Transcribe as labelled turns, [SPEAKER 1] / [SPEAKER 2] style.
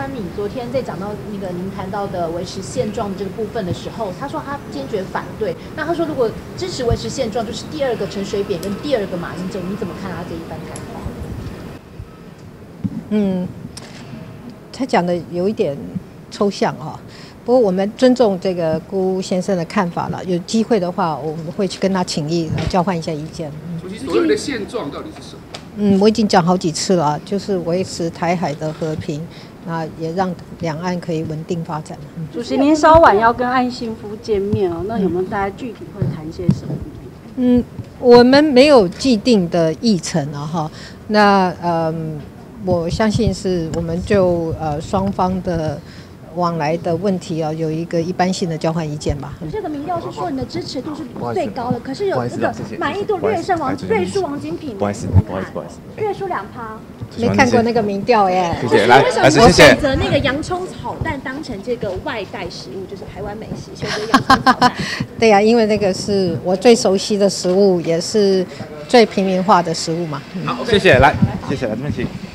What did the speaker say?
[SPEAKER 1] 宽敏昨天在讲到那个您谈到的维持现状的这个部分的时候，他说他坚决反对。那他说如果支持维持现状，就是第二个陈水扁跟第二个马英九，你怎么看他这一番谈话？
[SPEAKER 2] 嗯，他讲的有一点抽象哈，不过我们尊重这个辜先生的看法了。有机会的话，我们会去跟他请益，交换一下意见。
[SPEAKER 3] 主席，所谓的现状到底是什么？
[SPEAKER 2] 嗯，我已经讲好几次了，就是维持台海的和平，那也让两岸可以稳定发展。
[SPEAKER 4] 主席，您稍晚要跟岸信夫见面哦，那有没有大家具体会谈些什么？
[SPEAKER 2] 嗯，我们没有既定的议程啊，哈，那嗯。我相信是，我们就呃双方的往来的问题啊，有一个一般性的交换意见吧。
[SPEAKER 1] 这个民调是说你的支持度是最高的，可是有这个满意度略胜王瑞输王金平。
[SPEAKER 5] 不好意思，不好意思，不好意思。
[SPEAKER 1] 略输两趴。
[SPEAKER 2] 没看过那个民调耶。
[SPEAKER 5] 谢谢，来，
[SPEAKER 1] 为什么选择那个洋葱炒蛋当成这个外带食物，就是台湾美食，选择洋葱炒蛋？
[SPEAKER 2] 对呀，因为那个是我最熟悉的食物，也是最平民化的食物嘛。
[SPEAKER 5] 好，谢谢，来，谢谢，来这边请。